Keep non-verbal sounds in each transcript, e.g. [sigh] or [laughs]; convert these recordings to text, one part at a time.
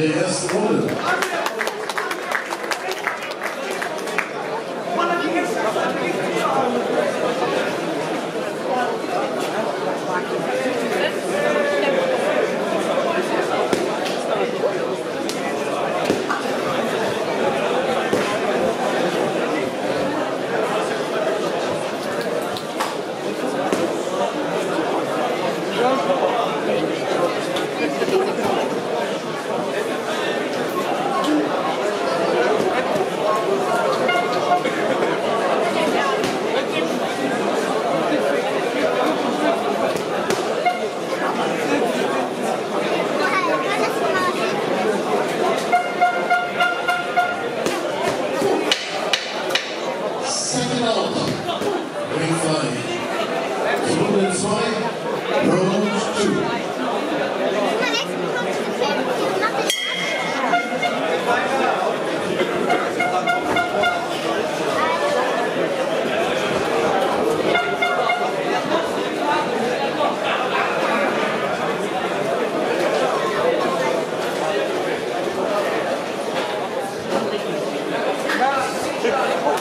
der ersten Runde.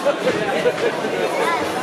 Yes. [laughs]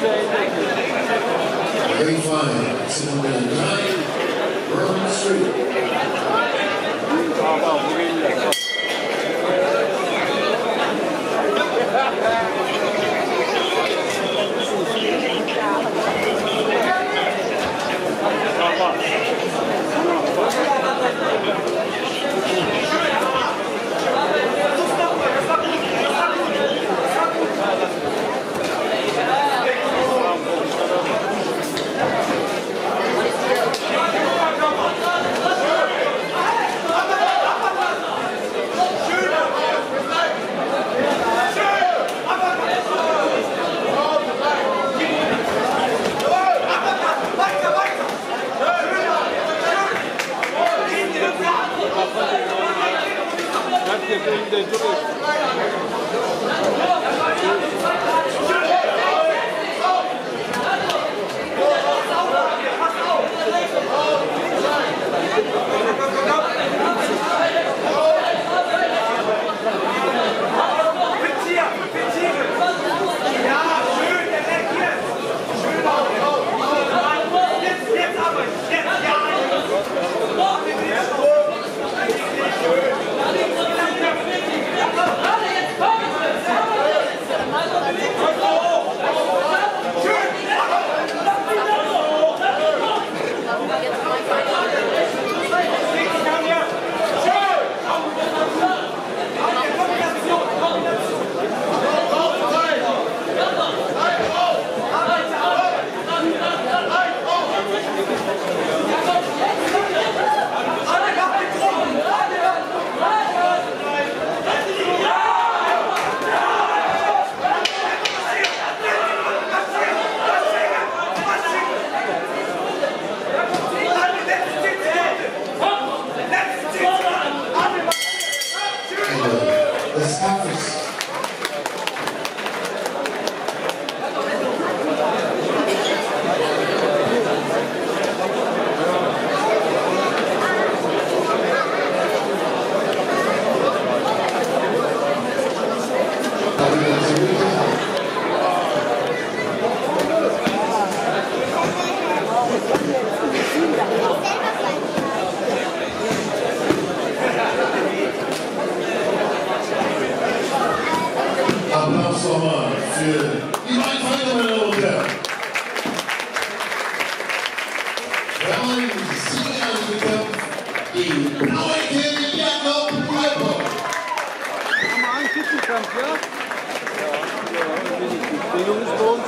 Grade 5, single Street. Spitzenkampf, ja? Ja, ja, bin ich gut. Bildungsbund?